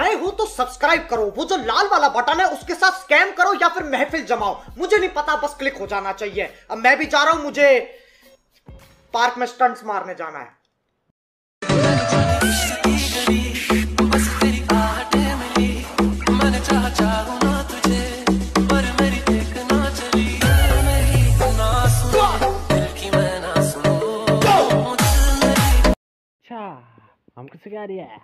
हो तो सब्सक्राइब करो। वो जो लाल वाला बटन है, उसके साथ स्कैम करो या फिर महफिल जमाओ। मुझे नहीं पता, बस क्लिक हो जाना चाहिए। अब मैं भी जा रहा हूँ, मुझे पार्क में स्टंट्स मारने जाना है। अच्छा हमको सिखा है?